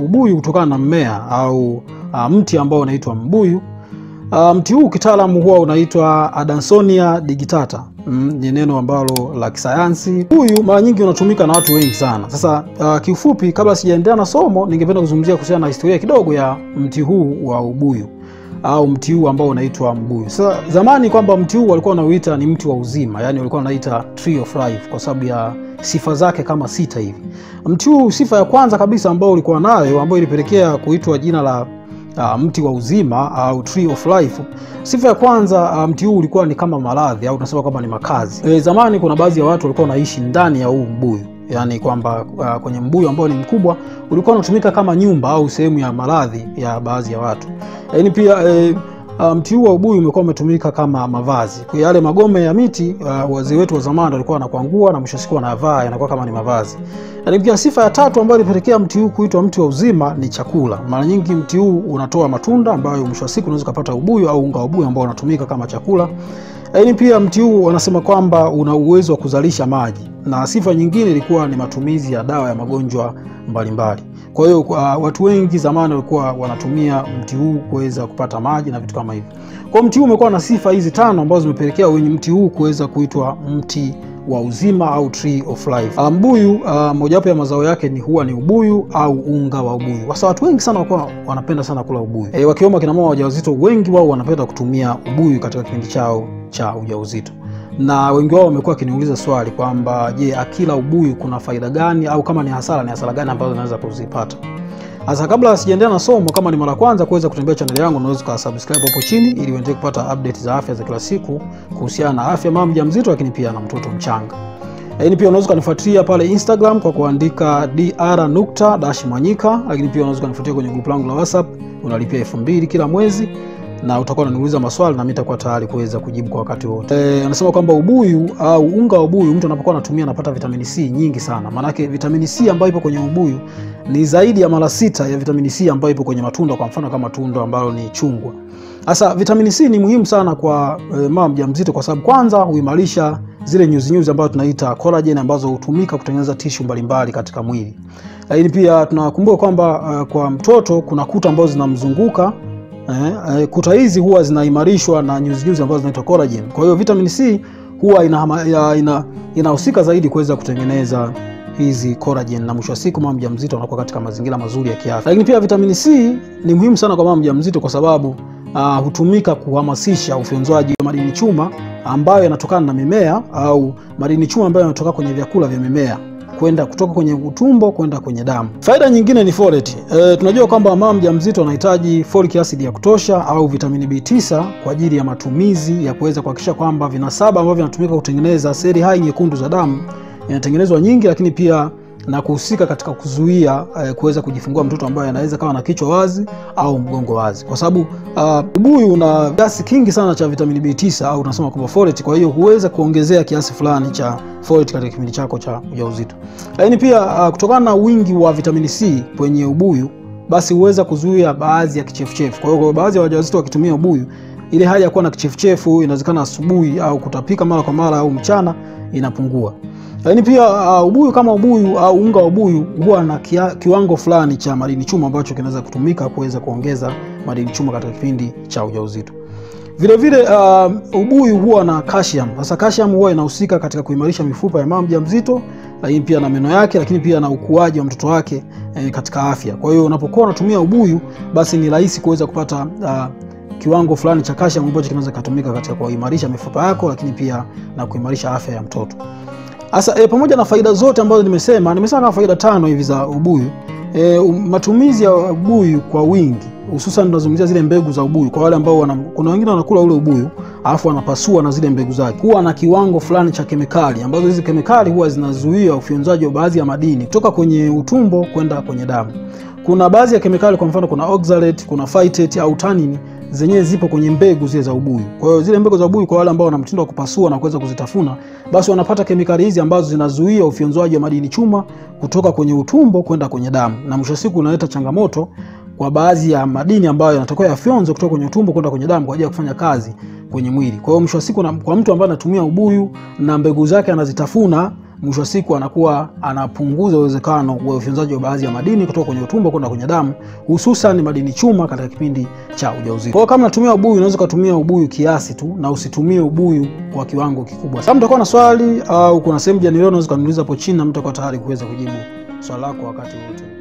ubuyu kutokana na mmea au uh, mti ambao unaitwa mbuyu. Uh, mti huu kitaalamu huwa unaitwa Adansonia digitata. Mm, ni neno ambalo la kisayansi. Huyu mara nyingi unatumika na watu wengi sana. Sasa uh, kiufupi, kabla sijaendelea na somo, ningependa kuzungumzia kuhusiana na historia kidogo ya mti huu wa ubuyu au mti huu ambao unaitwa mbuyu. Sasa zamani kwamba mti huu walikuwa wanauita ni mti wa uzima, yani walikuwa wanaita tree of life kwa sababu ya sifa zake kama sita hivi. Mti huu sifa ya kwanza kabisa ambao ulikuwa nayo ambayo ilipelekea kuitwa jina la uh, mti wa uzima au tree of life. Sifa ya kwanza uh, mti huu ulikuwa ni kama maradhi au tunasema kwamba ni makazi. E, zamani kuna baadhi ya watu walikuwa wanaishi ndani ya huu mbuyu yaani kwamba uh, kwenye mbuyu ambao ni mkubwa ulikuwa unatumika kama nyumba au sehemu ya maradhi ya baadhi ya watu. Lakini pia e, mti huu wa ubuyu umekuwa umetumika kama mavazi. Kwa yale magome ya miti uh, wazee wetu wa zamani walikuwa wanakwangua na mwisho siku wanavaa yanakuwa kama ni mavazi. Lakini pia sifa ya tatu ambayo ilipelekea mti huu kuitwa mti wa uzima ni chakula. Mara nyingi mti huu unatoa matunda ambayo mwisho siku unaweza kupata ubuyu au unga ubuyu ambao unatumika kama chakula. Lakini pia mti huu wanasema kwamba una uwezo wa kuzalisha maji, na sifa nyingine ilikuwa ni matumizi ya dawa ya magonjwa mbalimbali. Kwa hiyo uh, watu wengi zamani walikuwa wanatumia mti huu kuweza kupata maji na vitu kama hivyo. Kwa mti huu umekuwa na sifa hizi tano ambazo zimepelekea wenye mti huu kuweza kuitwa mti wa uzima au tree of life. Mbuyu uh, mojawapo ya mazao yake ni huwa ni ubuyu au unga wa ubuyu. Sasa watu wengi sana wakuwa wanapenda sana kula ubuyu. E, wakiwemo kina mama wajawazito wengi wao wanapenda kutumia ubuyu katika kipindi chao cha ujauzito na wengi wao wamekuwa wakiniuliza swali kwamba je, akila ubuyu kuna faida gani au kama ni hasara, ni hasara gani ambazo naweza kuzipata? Sasa kabla sijaendelea na somo, kama ni mara kwanza kuweza kutembea chaneli yangu, unaweza ukasubscribe hapo chini ili uendelee kupata update za afya za kila siku kuhusiana na afya mama mjamzito, lakini pia na mtoto mchanga. Lakini pia unaweza ukanifuatilia pale Instagram kwa kuandika dr nukta dash mwanyika, lakini pia unaweza ukanifuatilia kwenye grupu langu la WhatsApp, unalipia elfu mbili kila mwezi na utakuwa unaniuliza maswali na mimi nitakuwa tayari kuweza kujibu kwa wakati wote. Eh, anasema kwamba ubuyu au unga wa ubuyu mtu anapokuwa anatumia anapata vitamini C nyingi sana. Maana yake vitamini C ambayo ipo kwenye ubuyu ni zaidi ya mara sita ya vitamini C ambayo ipo kwenye matunda, kwa mfano kama tunda ambalo ni chungwa. Sasa vitamini C ni muhimu sana kwa e, mama mjamzito kwa sababu kwanza huimarisha zile nyuzi nyuzi ambazo tunaita collagen ambazo hutumika kutengeneza tishu mbalimbali katika mwili. Lakini pia tunakumbuka kwamba uh, kwa mtoto kuna kuta ambazo zinamzunguka Eh, eh, kuta hizi huwa zinaimarishwa na nyuzinyuzi nyuzi ambazo zinaitwa collagen. Kwa hiyo vitamin C huwa inahusika ina, ina zaidi kuweza kutengeneza hizi collagen na mwisho wa siku mama mjamzito anakuwa katika mazingira mazuri ya kiafya. Lakini pia vitamin C ni muhimu sana kwa mama mjamzito kwa sababu uh, hutumika kuhamasisha ufyonzwaji wa madini chuma ambayo yanatokana na mimea au madini chuma ambayo yanatoka kwenye vyakula vya mimea kwenda kutoka kwenye utumbo kwenda kwenye damu. Faida nyingine ni folate. E, tunajua kwamba mama mjamzito anahitaji folic acid ya kutosha au vitamini B9 kwa ajili ya matumizi ya kuweza kuhakikisha kwamba vinasaba ambavyo vinatumika kutengeneza seli hai nyekundu za damu inatengenezwa nyingi, lakini pia na kuhusika katika kuzuia eh, kuweza kujifungua mtoto ambaye anaweza kawa na kichwa wazi au mgongo wazi, kwa sababu uh, ubuyu una kiasi kingi sana cha vitamini B9 au tunasema kwamba folate. Kwa hiyo huweza kuongezea kiasi fulani cha folate katika kipindi chako cha ujauzito. Lakini pia uh, kutokana na wingi wa vitamini C kwenye ubuyu, basi huweza kuzuia baadhi ya kichefuchefu. Kwa hiyo baadhi ya wajawazito wakitumia ubuyu, ile hali ya kuwa na kichefuchefu inawezekana asubuhi au kutapika mara kwa mara au mchana inapungua lakini pia uh, ubuyu kama ubuyu au uh, unga wa ubuyu huwa na kia, kiwango fulani cha madini chuma ambacho kinaweza kutumika kuweza kuongeza madini chuma katika kipindi cha ujauzito. Vile vile uh, ubuyu huwa na calcium. Sasa calcium huwa inahusika katika kuimarisha mifupa ya mama mjamzito, lakini pia na meno yake, lakini pia na ukuaji wa mtoto wake eh, katika afya. Kwa hiyo unapokuwa unatumia ubuyu, basi ni rahisi kuweza kupata uh, kiwango fulani cha calcium ambacho kinaweza kutumika katika kuimarisha mifupa yako, lakini pia na kuimarisha afya ya mtoto. Sasa e, pamoja na faida zote ambazo nimesema, nimesema kama faida tano hivi za ubuyu. E, matumizi ya ubuyu kwa wingi, hususan tunazungumzia zile mbegu za ubuyu. Kwa wale ambao wana, kuna wengine wanakula ule ubuyu alafu wanapasua na zile mbegu zake, huwa na kiwango fulani cha kemikali ambazo hizi kemikali huwa zinazuia ufyonzaji wa baadhi ya madini kutoka kwenye utumbo kwenda kwenye damu. Kuna baadhi ya kemikali, kwa mfano kuna oxalate, kuna phytate au tannin zenyewe zipo kwenye mbegu zile za ubuyu. Kwa hiyo zile mbegu za ubuyu, kwa wale ambao wana mtindo wa kupasua na kuweza kuzitafuna, basi wanapata kemikali hizi ambazo zinazuia ufyonzwaji wa madini chuma kutoka kwenye utumbo kwenda kwenye damu, na mwisho siku unaleta changamoto kwa baadhi ya madini ambayo yanatakiwa yafyonzwe kutoka kwenye utumbo kwenda kwenye damu kwa ajili ya kufanya kazi kwenye mwili. Kwa hiyo mwisho wa siku, kwa mtu ambaye anatumia ubuyu na mbegu zake anazitafuna mwisho wa siku anakuwa anapunguza uwezekano wa ufyonzaji wa baadhi ya madini kutoka kwenye utumbo kwenda kwenye damu, hususan madini chuma katika kipindi cha ujauzito. Kwa kama unatumia ubuyu, unaweza ukatumia ubuyu kiasi tu na usitumie ubuyu kwa kiwango kikubwa. Sasa mtakuwa na swali au kuna sehemu janileo, unaweza kuniuliza hapo chini na mtakuwa tayari kuweza kujibu swali lako wakati wote.